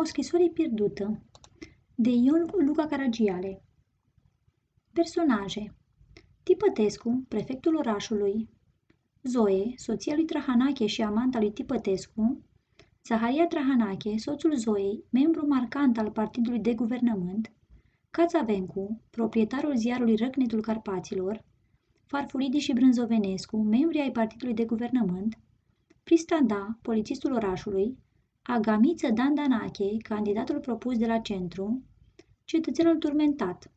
O scrisoare pierdută de Ion Luca Caragiale. Personaje Tipătescu, prefectul orașului, Zoe, soția lui Trahanache și amanta lui Tipătescu, Zaharia Trahanache, soțul Zoei, membru marcant al partidului de guvernământ, Cațavencu, proprietarul ziarului Răcnetul Carpaților, Farfuridi și Brânzovenescu, membri ai partidului de guvernământ, Pristanda, polițistul orașului, Agamiță Dandanache, candidatul propus de la centru, cetățenul turmentat.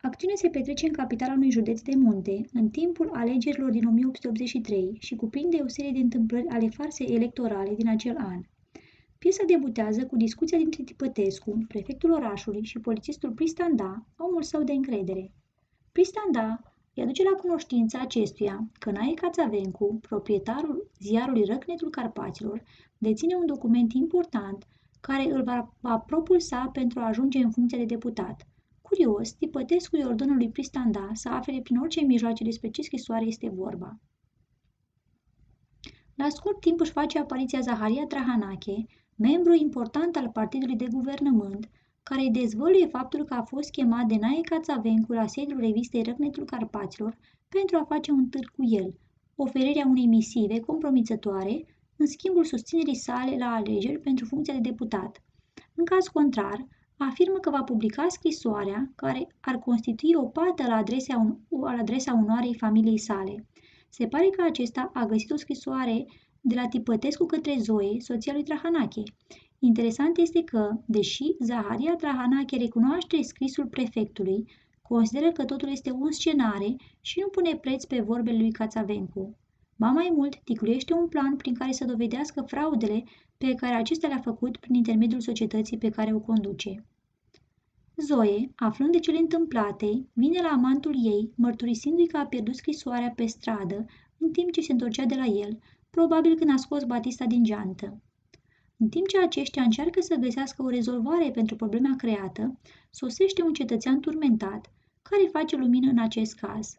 Acțiunea se petrece în capitala unui județ de munte, în timpul alegerilor din 1883 și cuprinde o serie de întâmplări ale farsei electorale din acel an. Piesa debutează cu discuția dintre Tipătescu, prefectul orașului și polițistul Pristanda, omul său de încredere. Pristanda îi aduce la cunoștința acestuia că Nae Cațavencu, proprietarul ziarului Răcnetul Carpaților, deține un document important care îl va, va propulsa pentru a ajunge în funcția de deputat. Curios, Tipătescu îi ordonă lui Pristanda să afle prin orice mijloace despre ce scrisoare este vorba. La scurt timp își face apariția Zaharia Trahanache, membru important al partidului de guvernământ, care îi dezvăluie faptul că a fost chemat de Nae Cațavencu la sediul revistei Răcnetul Carpaților pentru a face un târg cu el, oferirea unei misive compromițătoare în schimbul susținerii sale la alegeri pentru funcția de deputat. În caz contrar, afirmă că va publica scrisoarea care ar constitui o pată la adresa, un, la adresa unoarei familiei sale. Se pare că acesta a găsit o scrisoare de la Tipătescu către Zoe, soția lui Trahanache. Interesant este că, deși Zaharia Trahanache recunoaște scrisul prefectului, consideră că totul este un scenare și nu pune preț pe vorbele lui Cațavencu. Ba mai mult, ticluiește un plan prin care să dovedească fraudele pe care acesta le-a făcut prin intermediul societății pe care o conduce. Zoe, aflând de cele întâmplate, vine la amantul ei, mărturisindu-i că a pierdut scrisoarea pe stradă în timp ce se întorcea de la el, probabil când a scos Batista din geantă. În timp ce aceștia încearcă să găsească o rezolvare pentru problema creată, sosește un cetățean turmentat, care face lumină în acest caz.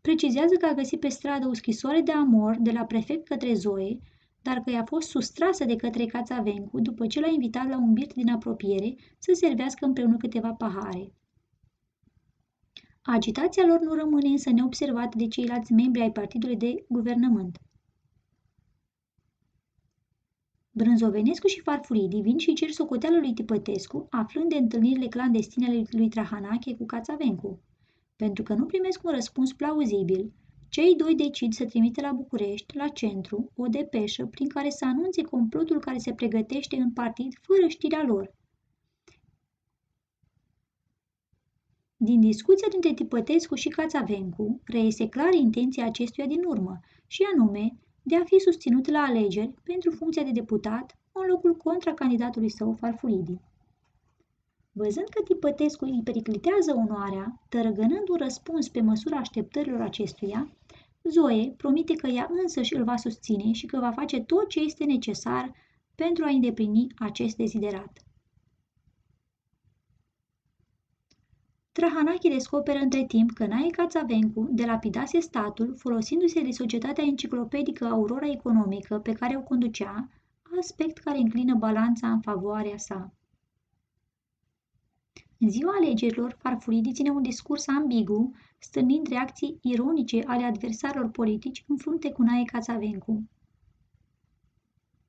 Precizează că a găsit pe stradă o scrisoare de amor de la prefect către Zoe, dar că i-a fost sustrasă de către Cațavencu după ce l-a invitat la un birt din apropiere să servească împreună câteva pahare. Agitația lor nu rămâne însă neobservată de ceilalți membri ai partidului de guvernământ. Brânzovenescu și Farfuridi vin și cer socoteală lui Tipătescu, aflând de întâlnirile clandestine ale lui Trahanache cu Cațavencu. Pentru că nu primesc un răspuns plauzibil, cei doi decid să trimite la București, la centru, o depeșă prin care să anunțe complotul care se pregătește în partid fără știrea lor. Din discuția dintre Tipătescu și Cațavencu, reiese clar intenția acestuia din urmă, și anume de a fi susținut la alegeri pentru funcția de deputat în locul contra candidatului său Farfuridi. Văzând că Tipătescu îi periclitează onoarea, tărăgănând un răspuns pe măsura așteptărilor acestuia, Zoe promite că ea însăși îl va susține și că va face tot ce este necesar pentru a îndeplini acest deziderat. Trahanache descoperă între timp că Nae Cațavencu delapidase statul folosindu-se de societatea enciclopedică Aurora Economică pe care o conducea, aspect care înclină balanța în favoarea sa. În ziua alegerilor, Farfuridi ține un discurs ambigu, stârnind reacții ironice ale adversarilor politici în frunte cu Nae Cațavencu.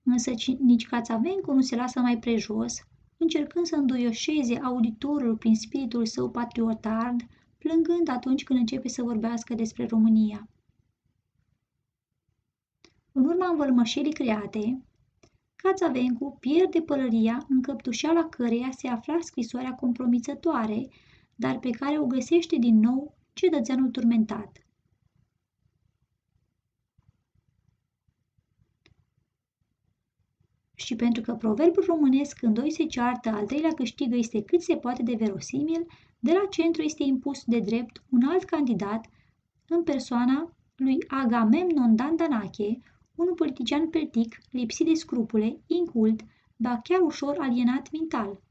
Însă nici Cațavencu nu se lasă mai prejos, încercând să înduioșeze auditorul prin spiritul său patriotard, plângând atunci când începe să vorbească despre România. În urma învălmășelii create, Cațavencu pierde pălăria în căptușeala căreia se afla scrisoarea compromițătoare, dar pe care o găsește din nou cetățeanul turmentat. Și pentru că proverbul românesc când doi se ceartă, al treilea câștigă este cât se poate de verosimil, de la centru este impus de drept un alt candidat în persoana lui Agamemnon Dandanache, un politician peltic, lipsit de scrupule, incult, dar chiar ușor alienat mental.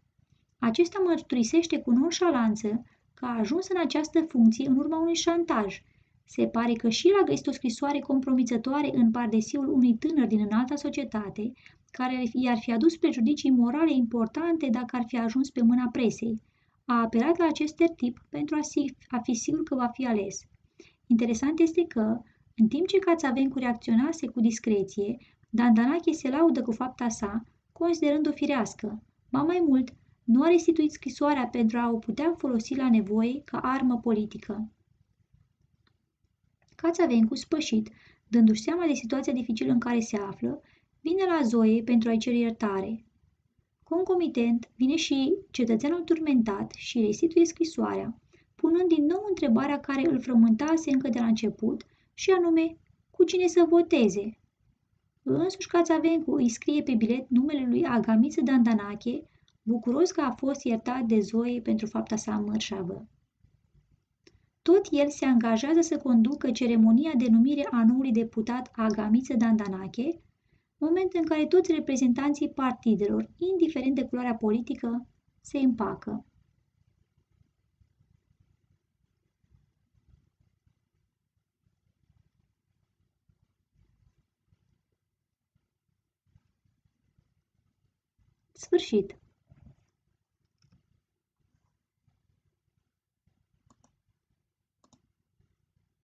Acesta mărturisește cu nonșalanță că a ajuns în această funcție în urma unui șantaj, Se pare că și l-a găsit o scrisoare compromițătoare în pardesiul unui tânăr din înalta societate, care i-ar fi adus prejudicii morale importante dacă ar fi ajuns pe mâna presei. A apelat la acest tertip pentru a fi sigur că va fi ales. Interesant este că, în timp ce Cațavencu reacționase cu discreție, Dandanache se laudă cu fapta sa, considerând-o firească. Ba mai mult, nu a restituit scrisoarea pentru a o putea folosi la nevoie ca armă politică. Cațavencu, spășit, dându-și seama de situația dificilă în care se află, vine la Zoe pentru a-i cere iertare. Concomitent, vine și cetățeanul turmentat și restituie scrisoarea, punând din nou întrebarea care îl frământase încă de la început, și anume, cu cine să voteze. Însuși Cațavencu îi scrie pe bilet numele lui Agamiță Dandanache, bucuros că a fost iertat de Zoe pentru fapta sa mărșavă. Tot el se angajează să conducă ceremonia de numire a noului deputat Agamiță Dandanache, moment în care toți reprezentanții partidelor, indiferent de culoarea politică, se împacă. Sfârșit.